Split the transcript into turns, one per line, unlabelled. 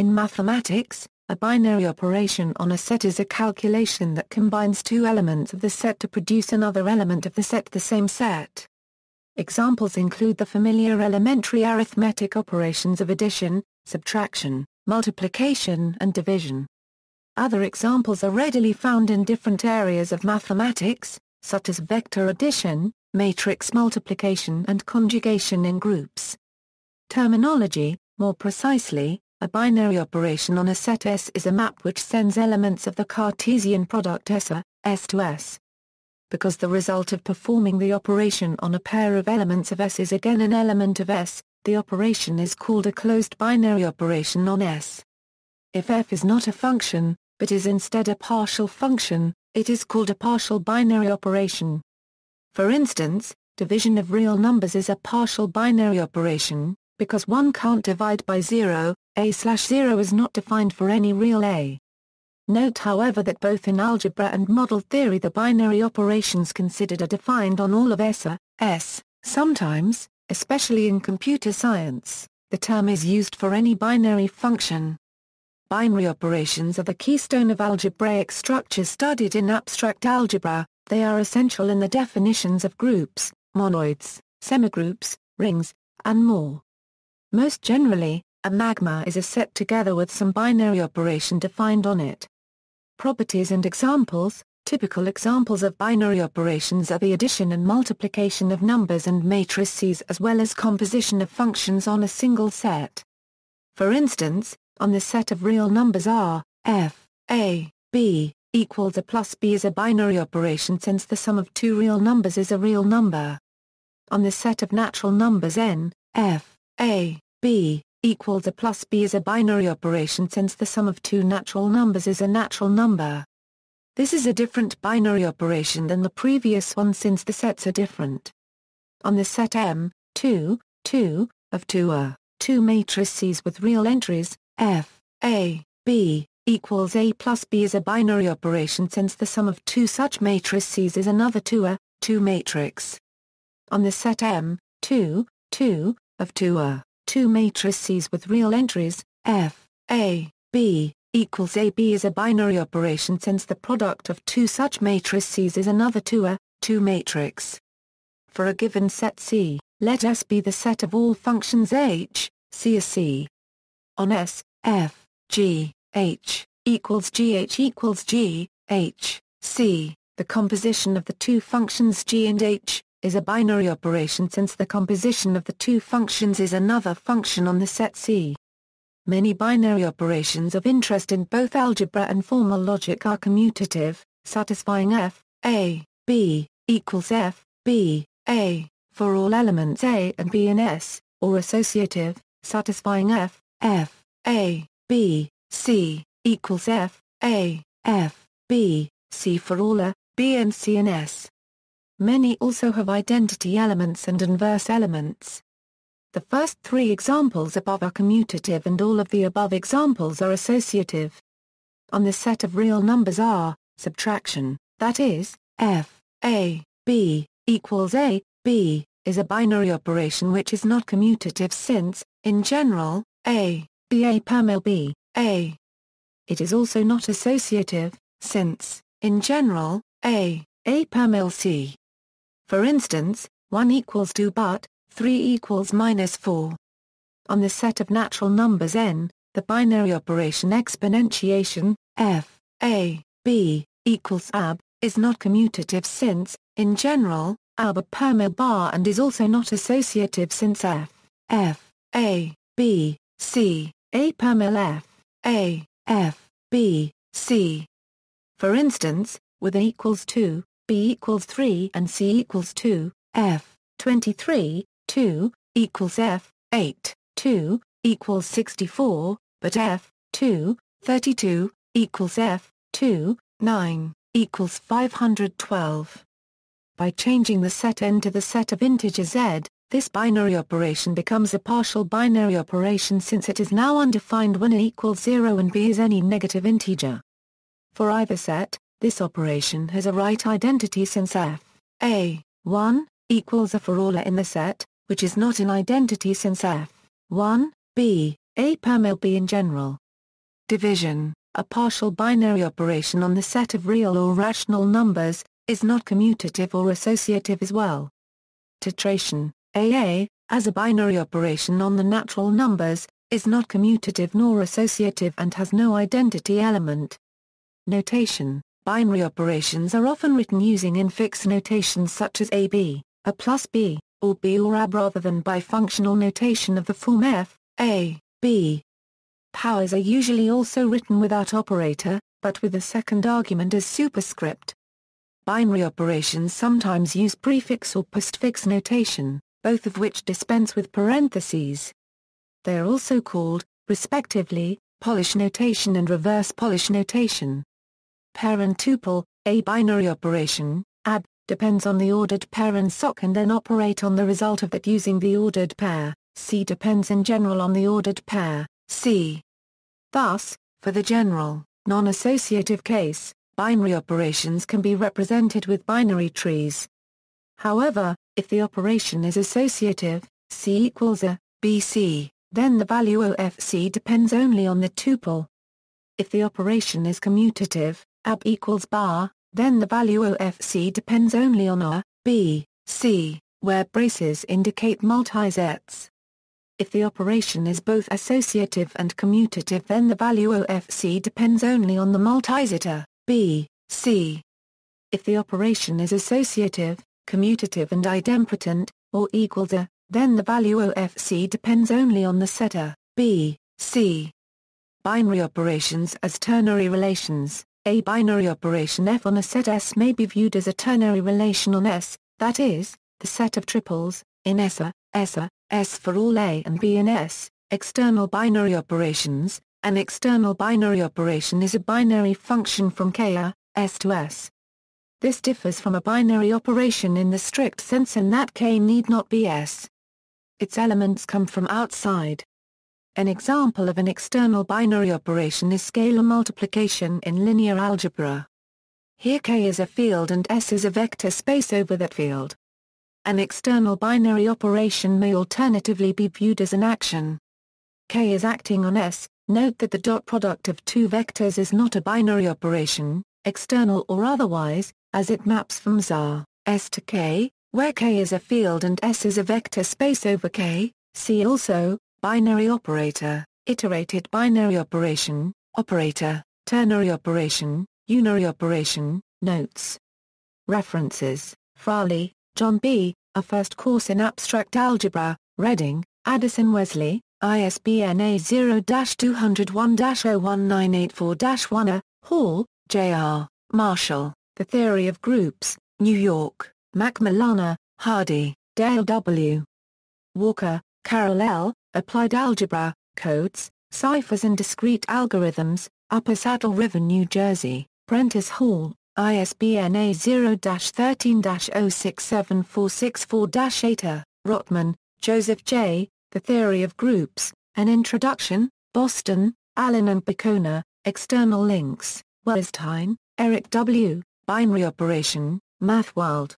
In mathematics, a binary operation on a set is a calculation that combines two elements of the set to produce another element of the set the same set. Examples include the familiar elementary arithmetic operations of addition, subtraction, multiplication and division. Other examples are readily found in different areas of mathematics, such as vector addition, matrix multiplication and conjugation in groups. Terminology, more precisely, a binary operation on a set S is a map which sends elements of the Cartesian product S A, S to S. Because the result of performing the operation on a pair of elements of S is again an element of S, the operation is called a closed binary operation on S. If f is not a function, but is instead a partial function, it is called a partial binary operation. For instance, division of real numbers is a partial binary operation, because one can't divide by zero, a slash zero is not defined for any real a. Note however that both in algebra and model theory the binary operations considered are defined on all of S. Sometimes, especially in computer science, the term is used for any binary function. Binary operations are the keystone of algebraic structures studied in abstract algebra, they are essential in the definitions of groups, monoids, semigroups, rings, and more. Most generally, a magma is a set together with some binary operation defined on it. Properties and examples Typical examples of binary operations are the addition and multiplication of numbers and matrices as well as composition of functions on a single set. For instance, on the set of real numbers R, F, A, B, equals A plus B is a binary operation since the sum of two real numbers is a real number. On the set of natural numbers N, F, a, b, equals a plus b is a binary operation since the sum of two natural numbers is a natural number. This is a different binary operation than the previous one since the sets are different. On the set M, 2, 2, of 2 are, two matrices with real entries, F, A, B, equals A plus B is a binary operation since the sum of two such matrices is another 2 A, 2 matrix. On the set M, 2, 2, of two are, two matrices with real entries, F, A, B, equals AB is a binary operation since the product of two such matrices is another 2A, uh, 2 matrix. For a given set C, let S be the set of all functions H, C C. On S, F, G, H, equals GH equals G, H, C, the composition of the two functions G and H, is a binary operation since the composition of the two functions is another function on the set C. Many binary operations of interest in both algebra and formal logic are commutative, satisfying f, a, b, equals f, b, a, for all elements a and b in S, or associative, satisfying f, f, a, b, c, equals f, a, f, b, c for all a, b and c in S. Many also have identity elements and inverse elements. The first three examples above are commutative and all of the above examples are associative. On the set of real numbers R, subtraction, that is, f, a, b, equals a, b, is a binary operation which is not commutative since, in general, a, b a permel b, a. It is also not associative, since, in general, a, a permel c. For instance, 1 equals 2 but, 3 equals minus 4. On the set of natural numbers n, the binary operation exponentiation, f, a, b, equals ab, is not commutative since, in general, ab a permel bar and is also not associative since f, f, a, b, c, a permel f, a, f, b, c. For instance, with a equals 2, b equals 3 and c equals 2, f, 23, 2, equals f, 8, 2, equals 64, but f, 2, 32, equals f, 2, 9, equals 512. By changing the set n to the set of integer z, this binary operation becomes a partial binary operation since it is now undefined when a equals 0 and b is any negative integer. For either set, this operation has a right identity since f, a, 1, equals a for all a in the set, which is not an identity since f, 1, b, a permel b in general, Division, a partial binary operation on the set of real or rational numbers, is not commutative or associative as well. Tetration, AA, as a binary operation on the natural numbers, is not commutative nor associative and has no identity element. Notation Binary operations are often written using infix notations such as AB, A plus B, or B or AB rather than by functional notation of the form F, A, B, Powers are usually also written without operator, but with the second argument as superscript. Binary operations sometimes use prefix or postfix notation, both of which dispense with parentheses. They are also called, respectively, Polish notation and reverse Polish notation. Parent tuple, a binary operation, AB, depends on the ordered pair and SOC and then operate on the result of that using the ordered pair, C depends in general on the ordered pair, C. Thus, for the general, non-associative case, binary operations can be represented with binary trees. However, if the operation is associative, C equals A, BC, then the value of OFC depends only on the tuple. If the operation is commutative, AB equals bar, then the value OFC depends only on A, B, C, where braces indicate multisets. If the operation is both associative and commutative then the value OFC depends only on the multiset B, C. If the operation is associative, commutative and idempotent, or equals A, then the value OFC depends only on the set A, B, C. Binary operations as ternary relations. A binary operation F on a set S may be viewed as a ternary relation on S, that is, the set of triples, in S S S for all A and B in S, external binary operations, an external binary operation is a binary function from K A, S to S. This differs from a binary operation in the strict sense in that K need not be S. Its elements come from outside. An example of an external binary operation is scalar multiplication in linear algebra. Here K is a field and S is a vector space over that field. An external binary operation may alternatively be viewed as an action. K is acting on S, note that the dot product of two vectors is not a binary operation, external or otherwise, as it maps from ZA, S to K, where K is a field and S is a vector space over K, see also, binary operator, iterated binary operation, operator, ternary operation, unary operation, notes. References, Fraleigh, John B., A First Course in Abstract Algebra, Reading, Addison Wesley, ISBN A0-201-01984-1 A, Hall, J.R., Marshall, The Theory of Groups, New York, Macmillan, Hardy, Dale W. Walker, Carol L., Applied Algebra, Codes, Ciphers and Discrete Algorithms, Upper Saddle River, New Jersey, Prentice Hall, ISBN A0-13-067464-8 Rotman, Joseph J., The Theory of Groups, An Introduction, Boston, Allyn and Bacon, External Links, Weisstein, Eric W., Binary Operation, MathWorld.